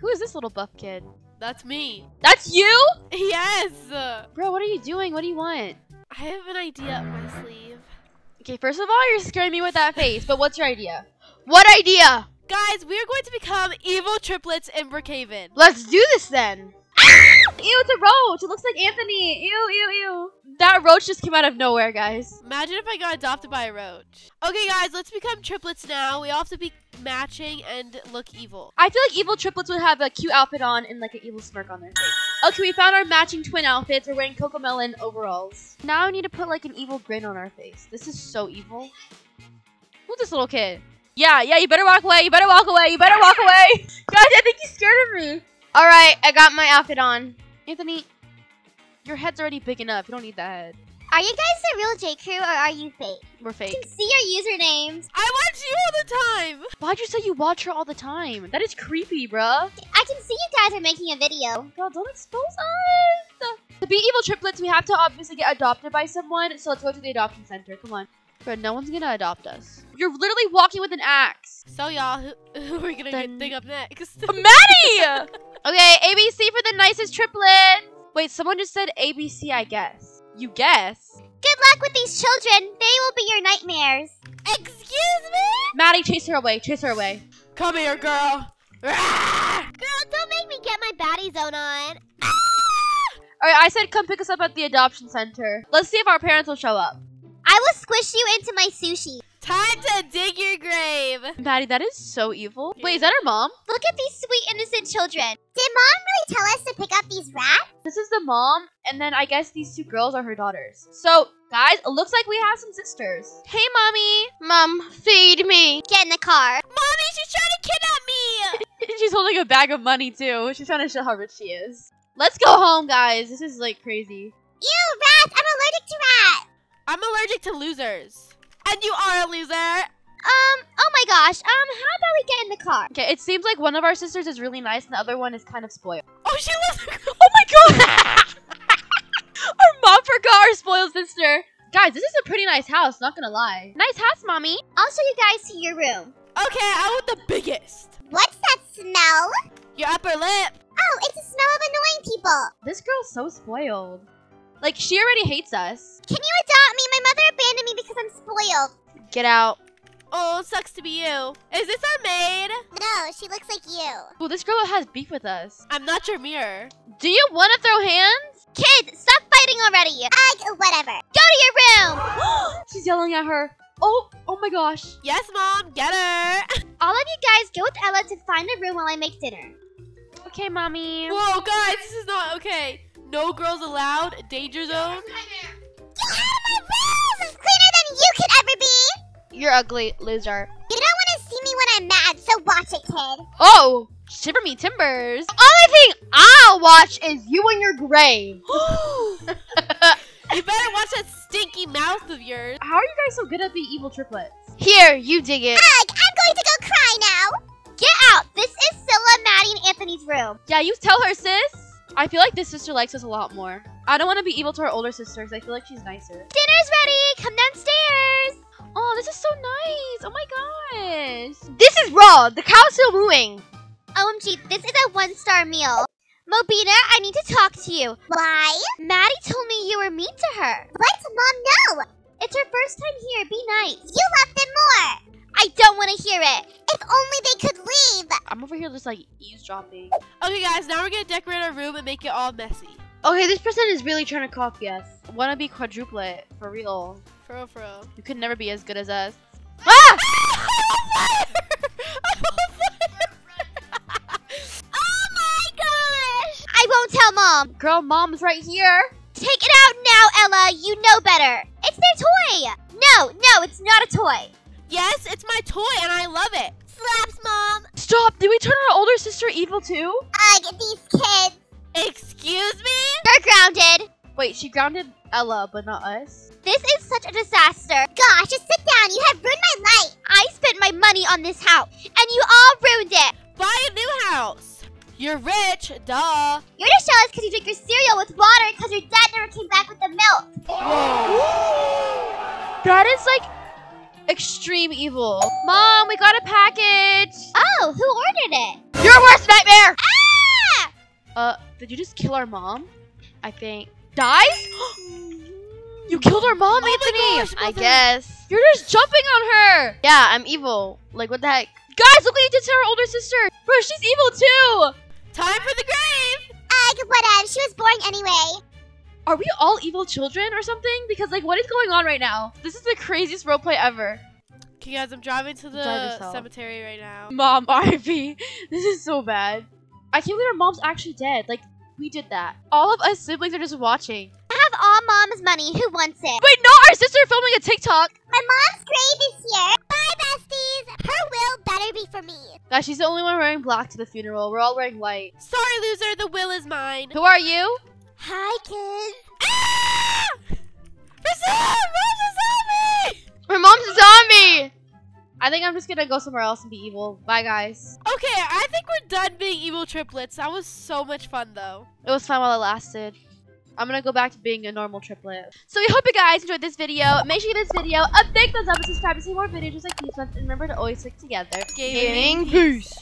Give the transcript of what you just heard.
Who is this little buff kid? That's me. That's you? Yes. Bro, what are you doing? What do you want? I have an idea up my sleeve. Okay, first of all, you're scaring me with that face, but what's your idea? What idea? Guys, we are going to become evil triplets in Brookhaven. Let's do this then. Ew, it's a roach. It looks like Anthony. Ew, ew, ew. That roach just came out of nowhere, guys. Imagine if I got adopted by a roach. Okay, guys, let's become triplets now. We all have to be matching and look evil. I feel like evil triplets would have a cute outfit on and like an evil smirk on their face. Okay, we found our matching twin outfits. We're wearing CoComelon overalls. Now I need to put like an evil grin on our face. This is so evil. Who's this little kid? Yeah, yeah, you better walk away. You better walk away. You better walk away. Guys, I think he's scared of me. All right, I got my outfit on. Anthony, your head's already big enough. You don't need that head. Are you guys the real JKrew or are you fake? We're I fake. can see your usernames. I watch you all the time. Why'd you say you watch her all the time? That is creepy, bruh. I can see you guys are making a video. Girl, don't expose us. To be evil triplets, we have to obviously get adopted by someone. So let's go to the adoption center. Come on. Bro, no one's gonna adopt us. You're literally walking with an axe. So y'all, who, who are we gonna Then- get thing up next? Maddy! okay, ABC for the nicest triplet. Wait, someone just said ABC, I guess. You guess? Good luck with these children. They will be your nightmares. Excuse me? Maddy, chase her away. Chase her away. Come here, girl. Girl, don't make me get my baddie zone on. All right, I said come pick us up at the adoption center. Let's see if our parents will show up. I will squish you into my sushi. Time to dig your grave. Maddy, that is so evil. Wait, is that her mom? Look at these sweet innocent children. Did mom really tell us to pick up these rats? This is the mom, and then I guess these two girls are her daughters. So, guys, it looks like we have some sisters. Hey, mommy. Mom, feed me. Get in the car. Mommy, she's trying to kidnap me. She's holding a bag of money, too. She's trying to show how rich she is. Let's go home, guys. This is, like, crazy. Ew, rats! I'm allergic to rats. I'm allergic to losers. And you are a loser. Um, oh my gosh. Um, how about we get in the car? Okay, it seems like one of our sisters is really nice, and the other one is kind of spoiled. Oh, she lives. Oh my god! our mom forgot our spoiled sister. Guys, this is a pretty nice house, not gonna lie. Nice house, mommy. I'll show you guys to your room. Okay, I want the biggest. What's that smell? Your upper lip. Oh, it's the smell of annoying people. This girl's so spoiled. Like, she already hates us. Can you adopt me? My mother abandoned me because I'm spoiled. Get out. Oh, sucks to be you. Is this our maid? No, she looks like you. Well, this girl has beef with us. I'm not your mirror. Do you want to throw hands? Kids, stop fighting already. Ugh, whatever. Go to your room. She's yelling at her. Oh, oh my gosh. Yes, mom. Get her. All of you guys go with Ella to find a room while I make dinner. Okay, mommy. Whoa, guys, this is not okay. No girls allowed. Danger zone. Get out of my room! You're ugly, loser. You don't want to see me when I'm mad, so watch it, kid. Oh, shiver me timbers. The Only thing I'll watch is you in your grave. You better watch that stinky mouth of yours. How are you guys so good at being evil triplets? Here, you dig it. Ugh, I'm going to go cry now. Get out. This is Cilla, Maddy, and Anthony's room. Yeah, you tell her, sis. I feel like this sister likes us a lot more. I don't want to be evil to our older sister because I feel like she's nicer. Dinner's ready. Come downstairs. Oh, this is so nice. Oh my gosh. This is raw. The cow's still mooing. OMG, this is a one-star meal. Mobina, I need to talk to you. Why? Maddy told me you were mean to her. What? Mom, no. It's her first time here. Be nice. You love them more. I don't want to hear it. If only they could leave. I'm over here just like eavesdropping. Okay, guys, now we're gonna decorate our room and make it all messy. Okay, this person is really trying to copy us. Wanna be quadruplet, for real. For real, for real. You could never be as good as us. Ah! Oh my gosh. I won't tell Mom. Girl, mom's right here. Take it out now, Ella. You know better. It's their toy. No, no, it's not a toy. yes, it's my toy and I love it. Slaps, Mom. Stop! Did we turn our older sister evil too? Ugh, these kids. Excuse me? They're grounded. Wait, she grounded Ella, but not us. This is such a disaster. Gosh, just sit down. You have ruined my life. I spent my money on this house, and you all ruined it. Buy a new house. You're rich, duh. You're just jealous because you drink your cereal with water because your dad never came back with the milk. That is like extreme evil. Mom, we got a package. Oh, who ordered it? Your worst nightmare! Ah! Uh, did you just kill our mom? I think. Dies? you killed our mom, Oh my Anthony! gosh, I guess. You're just jumping on her! Yeah, I'm evil. Like, what the heck? Guys, look what you did to our older sister! Bro, she's evil too! Time for the grave. Ugh, whatever. She was boring anyway. Are we all evil children or something? Because, like, what is going on right now? This is the craziest roleplay ever. Okay, guys, I'm driving to the cemetery right now. Mom, RP. This is so bad. I can't believe our mom's actually dead. Like, we did that. All of us siblings are just watching. I have all mom's money. Who wants it? Wait, no, our sister filming a TikTok. My mom's grave is here. Bye, besties. Her will better be for me. Guys, she's the only one wearing black to the funeral. We're all wearing white. Sorry, loser. The will is mine. Who are you? Hi, kids. Ah! Priscilla, mom's a zombie! I think I'm just gonna go somewhere else and be evil. Bye, guys. Okay, I think we're done being evil triplets. That was so much fun, though. It was fun while it lasted. I'm gonna go back to being a normal triplet. So we hope you guys enjoyed this video. Make sure you give this video a big thumbs up and subscribe to see more videos just like these ones. And remember to always stick together. Gaming. Peace.